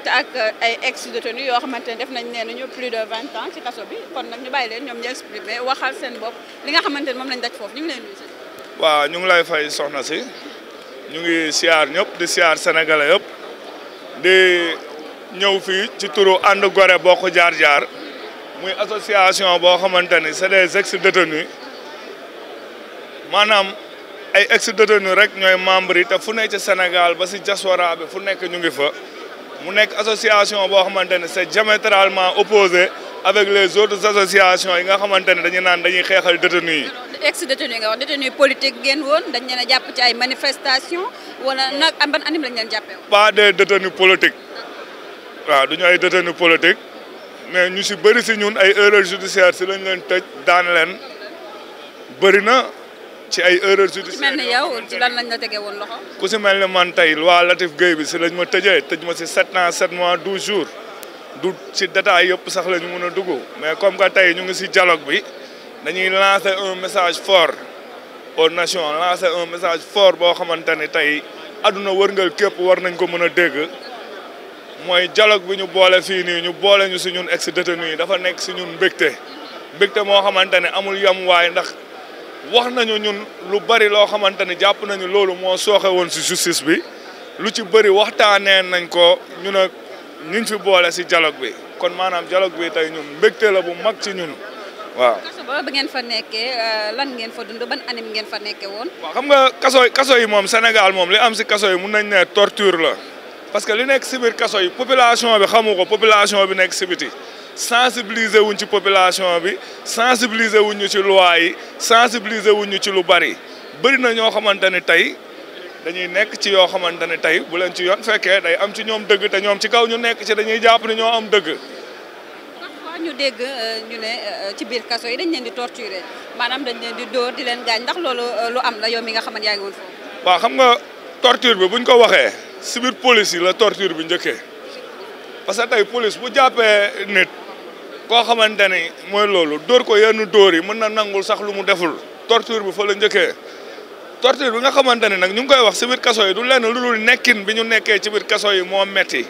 ak euh, ay ex détenus yoo xamante ne def nañ nee nañu plus de vingt ans ci kaso bi kon nag ñu bàyyi leen ñoom ñu exprimer waxal seen bopp li nga xamante ne moom lañ daj foofu ñu ngi leen nuyu. waaw ñu ngi lay fay soxna si ñu ngi siyaar ñëpp di siyaar sénégalais yëpp di ñëw fii ci turu ànd gore bokk jaar jaar muy association boo xamante ni c'est des ex détenus maanaam. ay ex détenu rek ñooy membre yi te fu nekk ci Sénégal ba si diaspora bi fu nekk ñu ngi fa mu nekk association boo xamante ne c'est diamétralement opposé avec les autres associations yi nga xamante ne dañu naan dañuy xeexal détenu yi. ex détenu nga wax détenu politique ngeen woon dañ leen a jàpp ci ay manifestations wala nag am ban anime lañ leen jàppee woon. pas des détenus politiques waaw du ñu ay détenus politiques mais ñu si bëri si ñun ay erreurs judiciaires si lañ leen tëj daan leen bëri na. ci ay erreur judiciaire. mel ni yow ci lan lañ la tegee woon loxo. ku si mel ni man tey waa Latif Gueye bi si lañ ma tëjee tëj ma si 7 ans 7 mois 12 jours du si détail yëpp sax la ñu mën a dugg mais comme que tey ñu ngi si dialogue bi dañuy lancer un message fort aux nations lancer un message fort boo xamante ni tey àdduna wërngal képp war nañ ko mën a dégg. mooy dialogue bi ñu boole fii nii ñu boole ñu si ñun ex détenu yi dafa nekk si ñun mbégte mbégte moo xamante ne amul yam waay ndax wax nañu ñun lu bari loo xamante ni jàpp nañu loolu moo sooxe woon si justice bi lu ci bëri waxtaanee nañ ko ñu ne ñu fi boole si dialogue bi kon maanaam dialogue bi tey ñun mbégte la bu mag ci ñun waaw. kaso ba ba ngeen fa nekkee euh, lan ngeen fa dund ban anam ngeen fa nekkee woon. waaw xam nga kaso kaso yi moom Sénégal moom li am si kaso yi mun nañ ne torture la parce que li nekk si biir kaso yi population bi xamu ko population bi nekk si biti sensibiliser wuñ ci population bi sensibiliser wuñ ñu ci loi yi sensibiliser wuñ ñu ci lu bari bëri na ñoo xamante ne tey dañuy nekk ci yoo xamante ne tey bu leen ci yoon fekkee day am ci ñoom dëgg te ñoom ci kaw ñu nekk ci dañuy jàpp ne ñoo am dëgg. parfois ñu dégg euh, ñu ne euh, ci biir kaso yi dañ leen di torturer maanaam dañ leen di dóor di leen gaañ ndax loolu euh, lu am la yow mi nga xamante yaa ngi woon foofu. waaw xam nga torture bi buñ ko waxee si biir police yi la torture bi njëkkee. parce que tey police bu jàppee nit koo xamante ni mooy loolu dóor ko yenn dóor yi mën na nangul sax lu mu deful torture bi fa la njëkkee torture bi nga xamante ne nag ñu ngi koy wax si biir kaso yi du lenn lu dul nekkin bi ñu nekkee ci biir kaso yi moo metti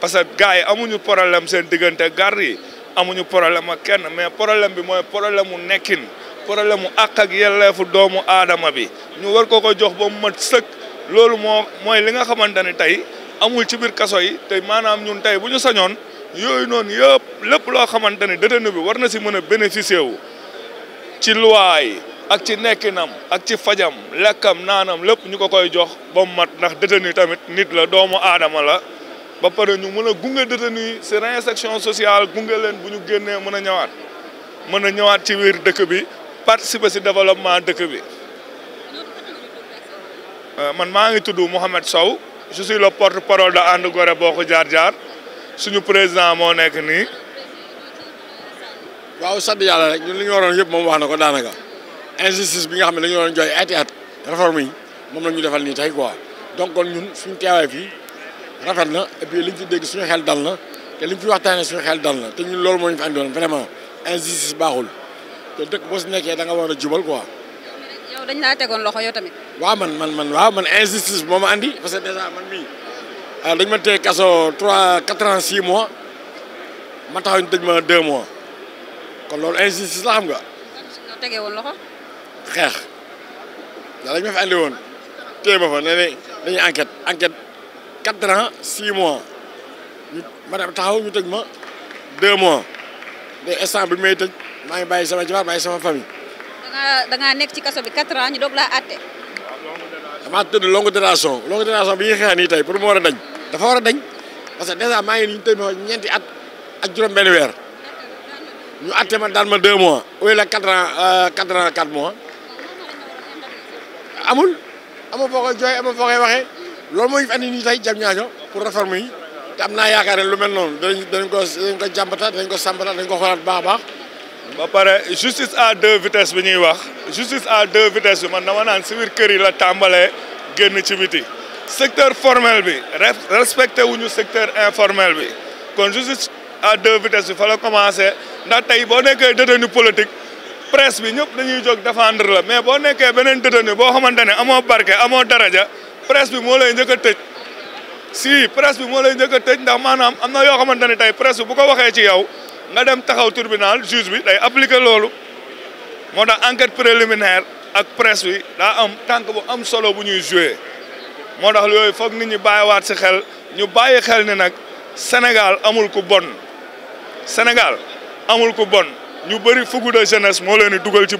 parce que gars yi amuñu problème seen diggante garde yi amuñu problème ak kenn mais problème bi mooy problème mu nekkin problème mu àq ak yelleefu doomu aadama bi ñu war ko ko jox ba mu mat sëkk loolu moo mooy li nga xamante ne tey amul ci biir kaso yi te maanaam ñun tey bu ñu sañoon yooyu noonu yëpp lépp loo xamante ne détenu bi war na si mën a bénéficier wu ci loi yi ak ci nekkinam ak ci fajam lekkam naanam lépp ñu ko koy jox ba mu mat ndax détenu tamit nit la doomu aadama la ba pare ñu mën a gunge détenu yi si réinsertion sociale gunge leen bu ñu génnee mën a ñëwaat mën a ñëwaat ci biir dëkk bi participer si développement dëkk bi euh, man maa ngi tudd Mouhamed Sow je suis le porte-parole de ànd Gorée Bokk Jaar Jaar suñu président moo nekk nii. waaw sant yàlla rek ñun li ñu waroon yëpp moom wax na ko daanaka injustice bi nga xam ne dañu waroon jooy ati at réforme yi moom la ñu defal nii tey quoi donc kon ñun suñu teewaay fii rafet na et puis liñ fi dégg suñu xel dal na te liñ fi waxtaanee suñu xel dal na te ñun loolu moo ñu fi andoon vraiment injustice baaxul te dëkk boo si nekkee da nga war a jubal quoi. yow dañ laa tegoon loxo yow tamit. waaw man man man waaw man injustice moo ma andi parce que déjà man mii ah, dañ ma téye kaso trois quatre ans six mois ma taxaw ñu tëj ma deux mois kon loolu injustice la xam nga. ñoo tegee woon loxo. xeex da lañ ma fi andi woon téye ma fa ne ne dañuy enquête enquête quatre ans six mois. ma dem taxaw ñu tëj ma deux mois de instant bi may tëj maa ngi bàyyi sama jabar bàyyi sama famille. da ngaa nekk ci kaso bi quatre ans ñu doog laa àtte. damaa tëdd longue détention longue détention bi ñuy xeex nii tey pour mu war a dañ dafa war a dañ parce que dèjà maa ngi nii ñu tëj ma ñeenti at ak juróom-benn weer ñu àtte ma daan ma deux mois wala quatre ans euh, quatre ans quatre mois amul. ama foo koy jooy ama foo koy waxee loolu moo ñu fi andi nii tey jam ñaajo pour réforme yi te am naa yaakaar ne lu mel noonu danañ danañ ko danañ ko jàmbataat danañ ko sàmbataat dañ ko xoolaat baax a baax ba pare justice à deux vitesses bi ñuy wax justice à deux vitesses bi man dama naan si biir kër yi la tàmbalee génn ci biti secteur formel bi respecté wuñu secteur informel bi kon justice à deux vitesses bi fa la commencé ndax tey boo nekkee détenu politique presse bi ñëpp dañuy jóg défendre la mais boo nekkee beneen détenu boo xamante ne amoo barke amoo daraja presse bi moo lay njëkk a tëj si presse bi moo lay njëkk a tëj ndax maanaam am na yoo xamante ne tey presse bi bu ko waxee ci yow nga dem taxaw tribunal juge bi day appliquer loolu moo tax enquête préliminaire ak presse bi daa am tànk bu am solo bu ñuy joué moo tax yooyu foog nit ñi bàyyiwaat si xel ñu bàyyi xel ne nag Sénégal amul ku bon Sénégal amul ku bon ñu bëri fougue de jeunesse moo leen di dugal ci.